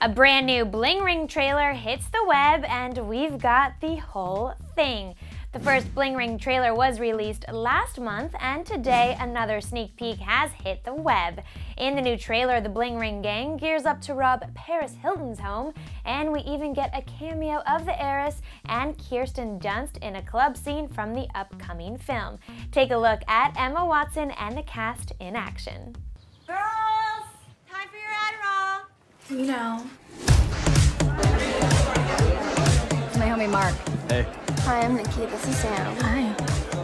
A brand new Bling Ring trailer hits the web, and we've got the whole thing. The first Bling Ring trailer was released last month, and today another sneak peek has hit the web. In the new trailer, the Bling Ring gang gears up to rob Paris Hilton's home, and we even get a cameo of the heiress and Kirsten Dunst in a club scene from the upcoming film. Take a look at Emma Watson and the cast in action. Girls, time for your Adderall. You know. My homie Mark. Hey. Hi, I'm Nikki. This is Sam. Hi.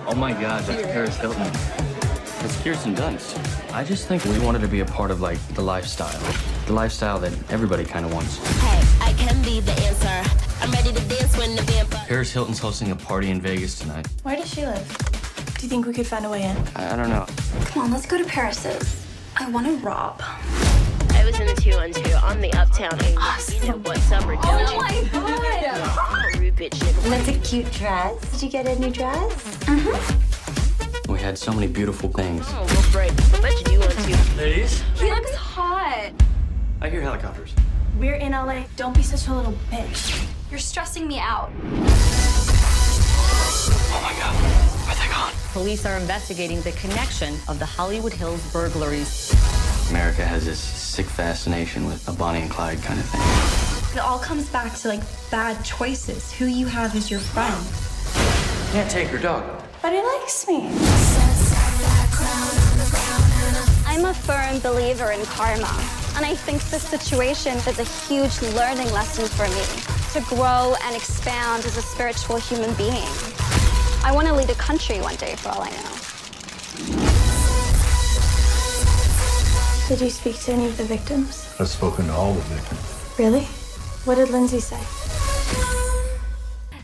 Oh my god, that's Paris Hilton. It's Kirsten Dunst. I just think we wanted to be a part of like the lifestyle. The lifestyle that everybody kind of wants. Hey, I can be the answer. I'm ready to dance when the vampire. Paris Hilton's hosting a party in Vegas tonight. Where does she live? Do you think we could find a way in? I, I don't know. Come on, let's go to Paris's. I want to rob. I was in the 212 on the uptown angle. You know what's up or oh don't Oh my god! A rude bitch nigga. That's a cute dress. Did you get a new dress? Mm-hmm. We had so many beautiful things. Oh, we'll break. I bet you do want to. Ladies? He looks hot. I hear helicopters. We're in LA. Don't be such a little bitch. You're stressing me out. Oh my god. Are they gone? Police are investigating the connection of the Hollywood Hills burglaries. America has this sick fascination with a Bonnie and Clyde kind of thing. It all comes back to like bad choices. Who you have as your friend. Can't take her dog. But he likes me. I'm a firm believer in karma, and I think this situation is a huge learning lesson for me to grow and expand as a spiritual human being. I want to lead a country one day, for all I know. Did you speak to any of the victims? I've spoken to all the victims. Really? What did Lindsay say?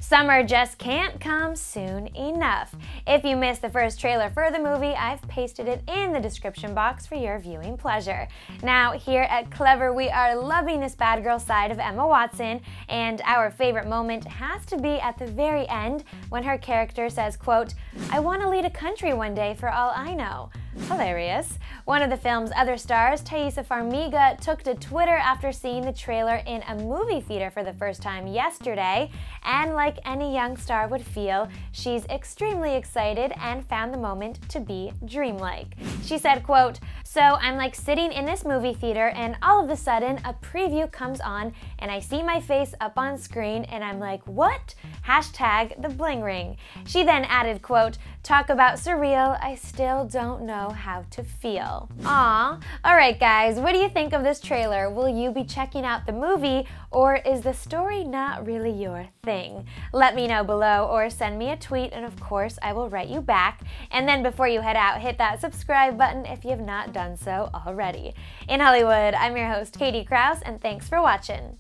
Summer just can't come soon enough. If you missed the first trailer for the movie, I've pasted it in the description box for your viewing pleasure. Now, here at Clevver, we are loving this bad girl side of Emma Watson, and our favorite moment has to be at the very end when her character says, quote, I want to lead a country one day for all I know. Hilarious. One of the film's other stars, Taissa Farmiga, took to Twitter after seeing the trailer in a movie theater for the first time yesterday, and like any young star would feel, she's extremely excited and found the moment to be dreamlike. She said, quote, So I'm like sitting in this movie theater and all of a sudden a preview comes on and I see my face up on screen and I'm like, what? Hashtag the bling ring. She then added, quote, Talk about surreal, I still don't know how to feel. Aw. Alright guys, what do you think of this trailer? Will you be checking out the movie or is the story not really your thing? Let me know below or send me a tweet and of course I will write you back. And then before you head out, hit that subscribe button if you have not done so already. In Hollywood, I'm your host Katie Krause and thanks for watching.